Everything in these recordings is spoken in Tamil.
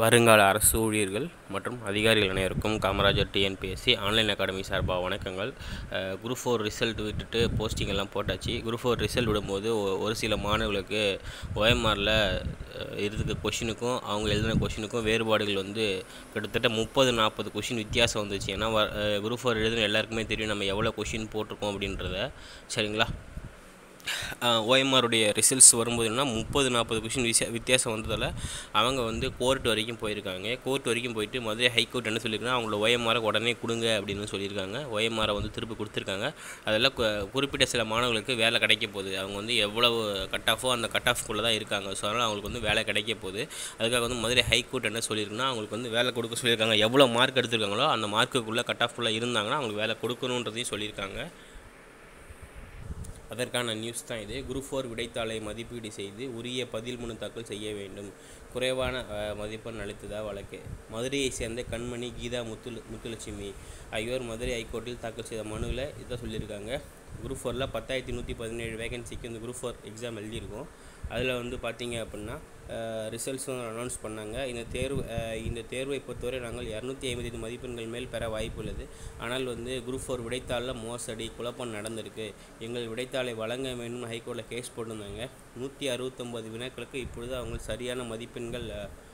வருங்கால அரசு ஊழியர்கள் மற்றும் அதிகாரிகள் அனைவருக்கும் காமராஜர் டிஎன்பிஎஸ்சி ஆன்லைன் அகாடமி சார்பாக வணக்கங்கள். குரூப் ஃபோர் ரிசல்ட் விட்டுட்டு போஸ்டிங் எல்லாம் போட்டாச்சு. குரூப் ஃபோர் ரிசல்ட் விடும்போது ஒரு சில மாணவர்களுக்கு ஓஎம்ஆரில் இருக்க கொஷினுக்கும் அவங்க எழுதின கொஷினுக்கும் வேறுபாடுகள் வந்து கிட்டத்தட்ட முப்பது நாற்பது கொஷின் வித்தியாசம் வந்துச்சு. ஏன்னா குரூப் ஃபோர் எழுதின எல்லாருக்குமே தெரியும் நம்ம எவ்வளோ கொஷின் போட்டிருக்கோம் அப்படின்றத. சரிங்களா? ஓஎம்ஆருடைய ரிசல்ட்ஸ் வரும்போது என்ன முப்பது நாற்பது கொஷின் விச வித்தியாசம் வந்ததால் அவங்க வந்து கோர்ட் வரைக்கும் போயிருக்காங்க. கோர்ட் வரைக்கும் போயிட்டு மதுரை ஹைகோர்ட் என்ன சொல்லியிருக்காங்க அவங்களோட ஓஎம்ஆரை உடனே கொடுங்க அப்படின்னு சொல்லியிருக்காங்க. ஓஎம்ஆரை வந்து திருப்பி கொடுத்துருக்காங்க. அதெல்லாம் குறிப்பிட்ட சில மாணவர்களுக்கு வேலை கிடைக்க போகுது. அவங்க வந்து எவ்வளவு கட் ஆஃபோ அந்த கட் ஆஃப்குள்ளே தான் இருக்காங்க. ஸோ அதனால் அவங்களுக்கு வந்து வேலை கிடைக்க போகுது. அதுக்காக வந்து மதுரை ஹைகோர்ட் என்ன சொல்லியிருக்குன்னா அவங்களுக்கு வந்து வேலை கொடுக்க சொல்லியிருக்காங்க. எவ்வளோ மார்க் எடுத்திருக்காங்களோ அந்த மார்க்குக்குள்ளே கட் ஆஃப்குள்ளே இருந்தாங்கன்னா அவங்களுக்கு வேலை கொடுக்கணுன்றதையும் சொல்லியிருக்காங்க. அதற்கான நியூஸ் தான் இது. குரூப் ஃபோர் விடைத்தாளை மதிப்பீடு செய்து உரிய பதில் மனு தாக்கல் செய்ய வேண்டும். குறைவான மதிப்பெண் அளித்ததா வழக்கு. மதுரையை சேர்ந்த கண்மணி கீதா முத்து முத்துலட்சுமி ஆகியோர் மதுரை ஹைகோர்ட்டில் தாக்கல் செய்த மனுவில் இதை சொல்லியிருக்காங்க. குரூப் ஃபோரில் பத்தாயிரத்தி நூற்றி பதினேழு வேகன்சிக்கு இந்த குரூப் ஃபோர் எக்ஸாம் எழுதியிருக்கோம். அதில் வந்து பார்த்தீங்க அப்படின்னா ரிசல்ட்ஸும் அனௌன்ஸ் பண்ணாங்க. இந்த தேர்வு இந்த தேர்வை பொறுத்தவரை நாங்கள் இரநூத்தி ஐம்பது மதிப்பெண்கள் மேல் பெற வாய்ப்பு உள்ளது. ஆனால் வந்து குரூப் ஃபோர் விடைத்தாளில் மோசடி குழப்பம் நடந்திருக்கு. எங்கள் விடைத்தாளை வழங்க வேண்டும் ஹைகோர்ட்டில் கேஸ் போட்டிருந்தாங்க. நூற்றி அறுபத்தொம்பது வினாக்களுக்கு இப்பொழுது அவங்க சரியான மதிப்பெண் மதிப்பெண்கள்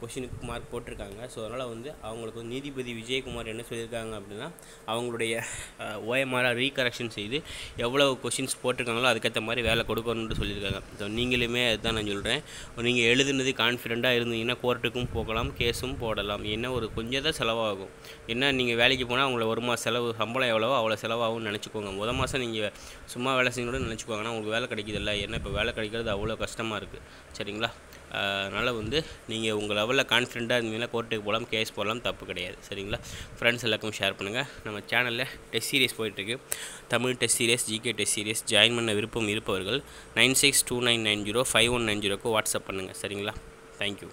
கொஷினுக்கு மார்க் போட்டிருக்காங்க. ஸோ அதனால் வந்து அவங்களுக்கு வந்து நீதிபதி விஜயகுமார் என்ன சொல்லியிருக்காங்க அப்படின்னா அவங்களுடைய ஓஎம்ஆராக ரீகரெக்ஷன் செய்து எவ்வளோ கொஷின்ஸ் போட்டிருக்காங்களோ அதுக்கேற்ற மாதிரி வேலை கொடுக்கணும்னு சொல்லியிருக்காங்க. ஸோ நீங்களுமே அதுதான் நான் சொல்கிறேன் நீங்கள் எழுதுனது கான்ஃபிடெண்ட்டாக இருந்தீங்கன்னா கோர்ட்டுக்கும் போகலாம் கேஸும் போடலாம். என்ன ஒரு கொஞ்சம் தான் செலவாகும். என்ன நீங்கள் வேலைக்கு போனால் அவங்கள ஒரு மாதம் செலவு சம்பளம் எவ்வளவோ அவ்வளோ செலவாகும்னு நினச்சிக்கோங்க. முத மாதம் நீங்கள் சும்மா வேலை செய்யணும்னு நினச்சிக்கோங்க ஆனால் உங்களுக்கு வேலை கிடைக்குதில்ல. ஏன்னா இப்போ வேலை கிடைக்கிறது அவ்வளோ கஷ்டமாக இருக்குது சரிங்களா? அதனால் வந்து நீங்கள் உங்கள் லெவலில் கான்ஃபிடெண்ட்டாக இருந்தீங்கன்னா கோர்ட்டுக்கு போகலாம் கேஸ் போடலாம் தப்பு கிடையாது. சரிங்களா? ஃப்ரெண்ட்ஸ் எல்லாருக்கும் ஷேர் பண்ணுங்கள் நம்ம சேனலில் டெஸ்ட் சீரியஸ் போயிட்டுருக்கு. Tamil test series GK test series join பண்ண விருப்பம் இருப்பவர்கள் nine six two nine nine zero five one nine ஜீரோக்கு வாட்ஸ்அப் பண்ணுங்கள் சரிங்களா? Thank you